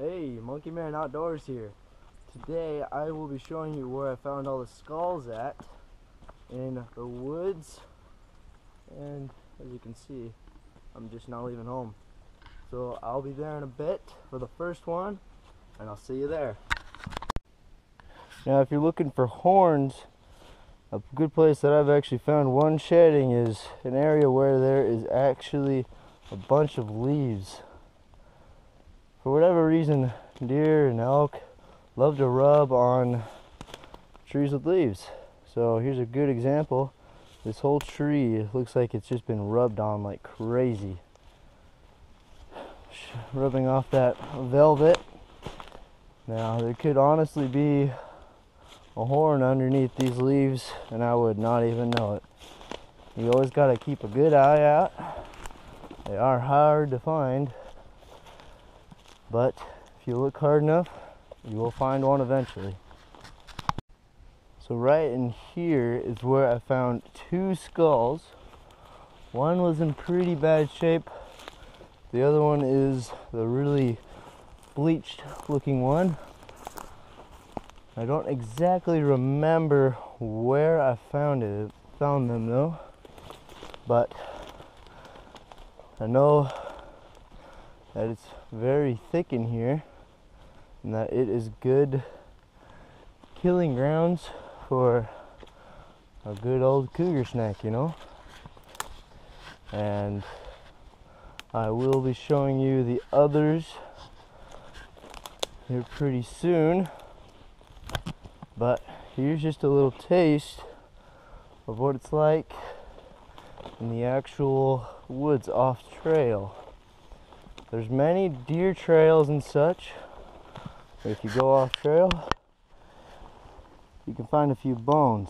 Hey, Monkey Man Outdoors here. Today I will be showing you where I found all the skulls at in the woods and as you can see I'm just not leaving home. So I'll be there in a bit for the first one and I'll see you there. Now if you're looking for horns a good place that I've actually found one shedding is an area where there is actually a bunch of leaves for whatever reason, deer and elk love to rub on trees with leaves. So here's a good example. This whole tree looks like it's just been rubbed on like crazy. Rubbing off that velvet. Now there could honestly be a horn underneath these leaves and I would not even know it. You always got to keep a good eye out. They are hard to find. But if you look hard enough, you will find one eventually. So right in here is where I found two skulls. One was in pretty bad shape. The other one is the really bleached looking one. I don't exactly remember where I found it, found them though. But I know that it's very thick in here and that it is good killing grounds for a good old cougar snack, you know. And I will be showing you the others here pretty soon. But here's just a little taste of what it's like in the actual woods off trail. There's many deer trails and such. If you go off trail, you can find a few bones.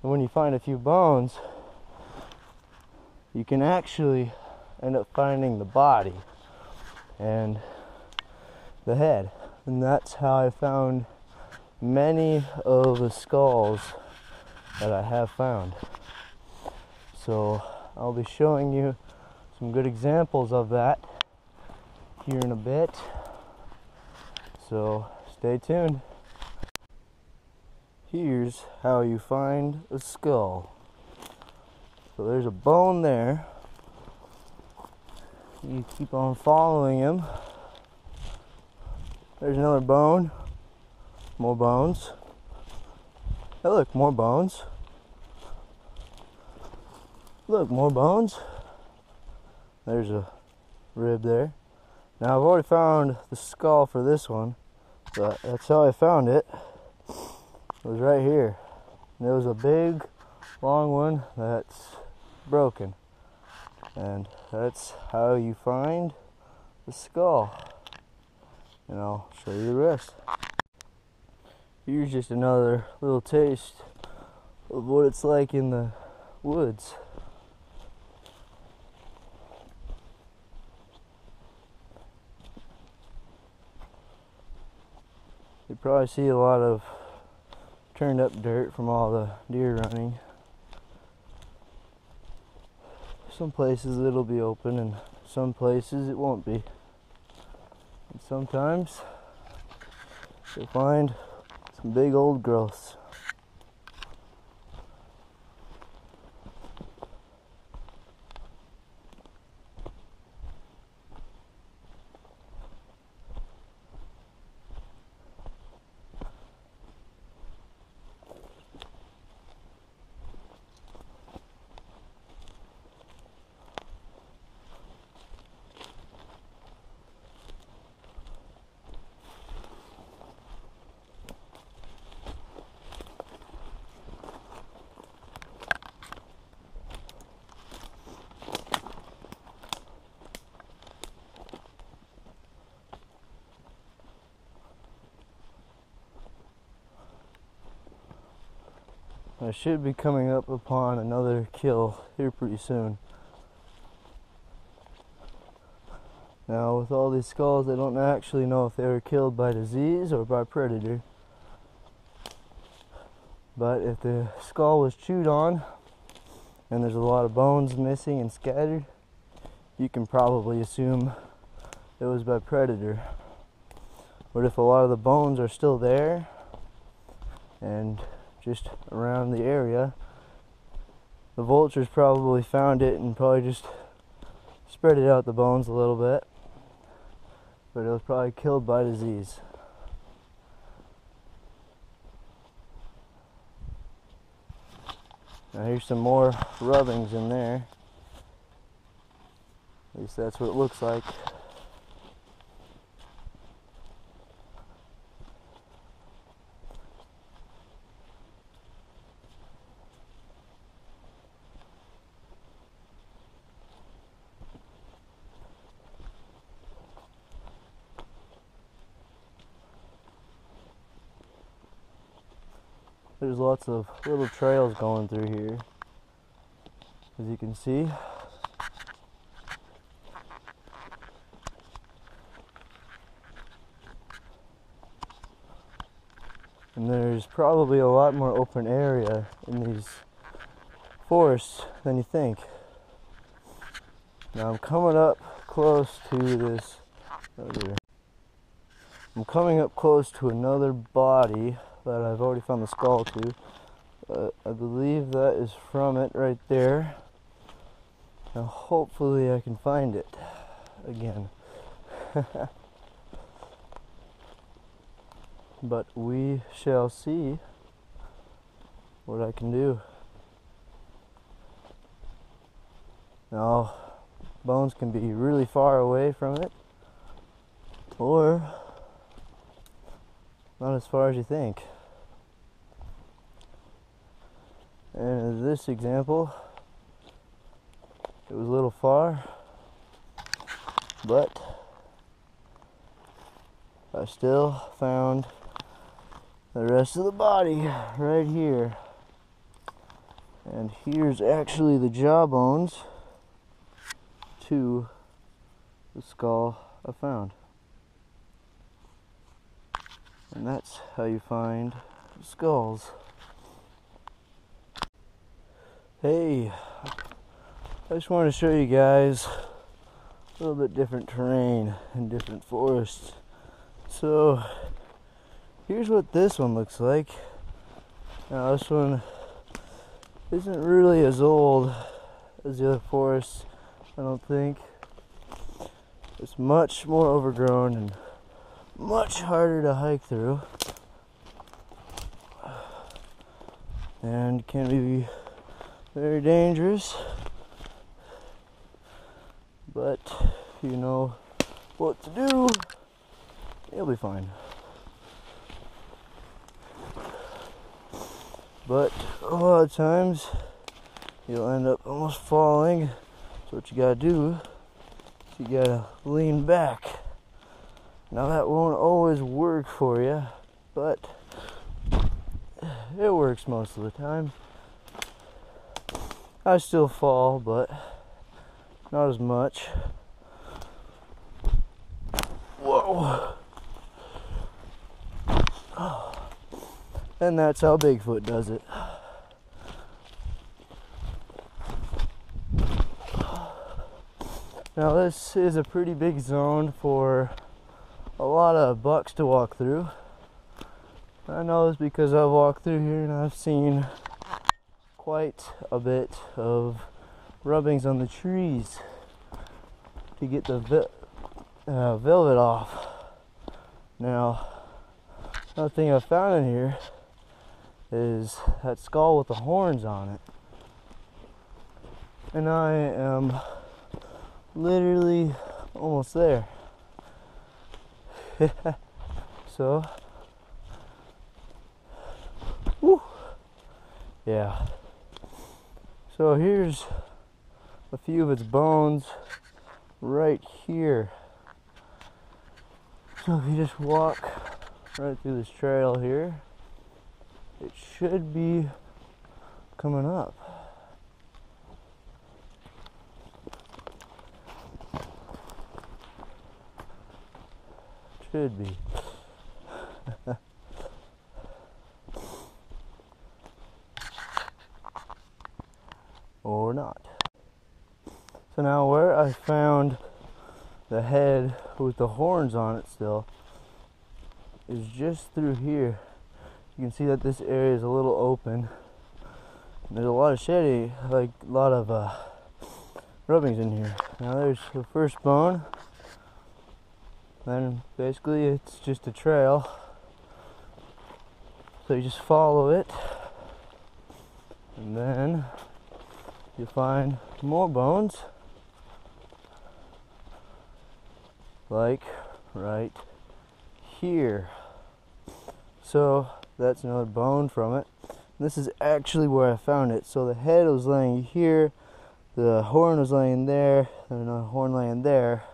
And when you find a few bones, you can actually end up finding the body and the head. And that's how I found many of the skulls that I have found. So I'll be showing you some good examples of that here in a bit. So stay tuned. Here's how you find a skull. So there's a bone there. You keep on following him. There's another bone. More bones. Hey, look, more bones. Look, more bones. There's a rib there. Now I've already found the skull for this one, but that's how I found it. It was right here. And there was a big, long one that's broken. And that's how you find the skull. And I'll show you the rest. Here's just another little taste of what it's like in the woods. You probably see a lot of turned up dirt from all the deer running. Some places it'll be open and some places it won't be. And sometimes you'll find some big old growths. I should be coming up upon another kill here pretty soon. Now with all these skulls I don't actually know if they were killed by disease or by predator. But if the skull was chewed on and there's a lot of bones missing and scattered, you can probably assume it was by predator. But if a lot of the bones are still there and just around the area, the vultures probably found it and probably just spread it out the bones a little bit. But it was probably killed by disease. Now here's some more rubbings in there. At least that's what it looks like. There's lots of little trails going through here, as you can see. And there's probably a lot more open area in these forests than you think. Now I'm coming up close to this. Oh I'm coming up close to another body that I've already found the skull to. Uh, I believe that is from it right there. Now hopefully I can find it again. but we shall see what I can do. Now, bones can be really far away from it, or not as far as you think. And in this example, it was a little far, but I still found the rest of the body right here. And here's actually the jawbones to the skull I found. And that's how you find skulls. Hey, I just wanted to show you guys a little bit different terrain and different forests. So, here's what this one looks like. Now, this one isn't really as old as the other forests, I don't think. It's much more overgrown and much harder to hike through. And can be very dangerous. But if you know what to do. You'll be fine. But a lot of times you'll end up almost falling. So what you gotta do. Is you gotta lean back now that won't always work for you, but it works most of the time. I still fall, but not as much. Whoa. And that's how Bigfoot does it. Now this is a pretty big zone for a lot of bucks to walk through. I know this because I've walked through here and I've seen quite a bit of rubbings on the trees to get the uh, velvet off. Now, another thing I found in here is that skull with the horns on it. And I am literally almost there. so, whew, yeah. So here's a few of its bones right here. So if you just walk right through this trail here, it should be coming up. Should be. or not. So now where I found the head with the horns on it still, is just through here. You can see that this area is a little open. There's a lot of shady, like a lot of uh, rubbings in here. Now there's the first bone. Then basically it's just a trail. So you just follow it. And then you find more bones. Like right here. So that's another bone from it. This is actually where I found it. So the head was laying here, the horn was laying there, and another horn laying there.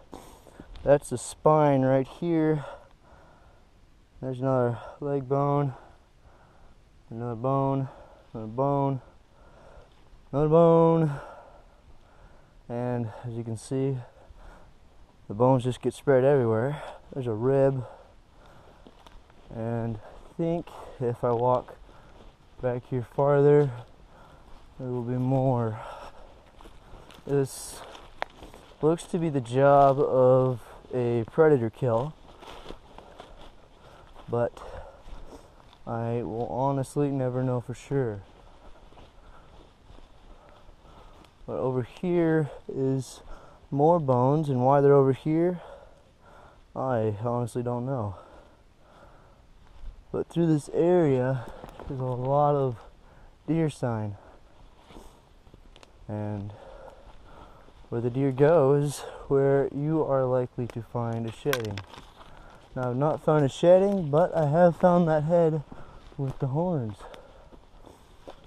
That's the spine right here. There's another leg bone, another bone, another bone, another bone, and as you can see, the bones just get spread everywhere. There's a rib, and I think if I walk back here farther, there will be more. This looks to be the job of a predator kill, but I will honestly never know for sure. But over here is more bones, and why they're over here, I honestly don't know. But through this area, there's a lot of deer sign. And where the deer goes, where you are likely to find a shedding. Now, I've not found a shedding, but I have found that head with the horns.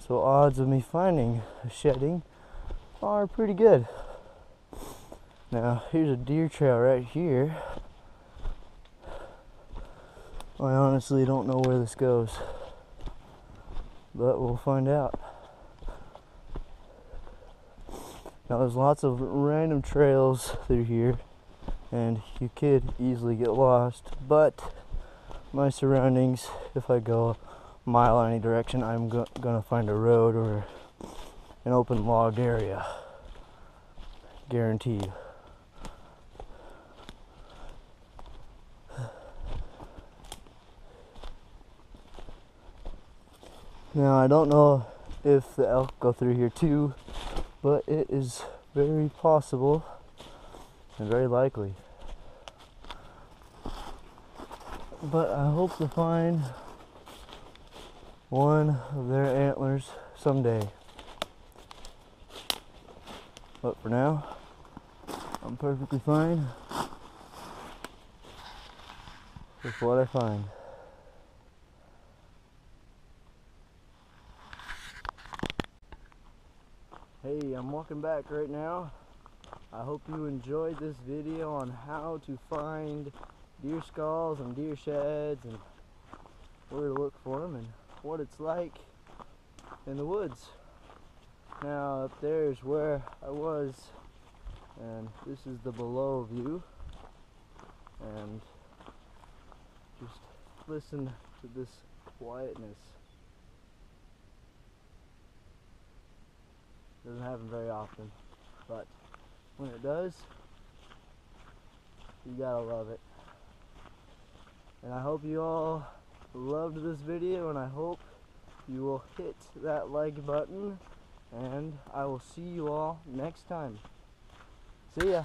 So, odds of me finding a shedding are pretty good. Now, here's a deer trail right here. I honestly don't know where this goes, but we'll find out. Now, there's lots of random trails through here, and you could easily get lost, but my surroundings, if I go a mile in any direction, I'm go- gonna find a road or an open logged area. Guaranteed. Now I don't know if the elk go through here too, but it is very possible and very likely. But I hope to find one of their antlers someday. But for now, I'm perfectly fine with what I find. Hey, I'm walking back right now. I hope you enjoyed this video on how to find deer skulls and deer sheds and where to look for them and what it's like in the woods. Now up there is where I was and this is the below view and just listen to this quietness. Doesn't happen very often, but when it does, you gotta love it. And I hope you all loved this video and I hope you will hit that like button and I will see you all next time. See ya.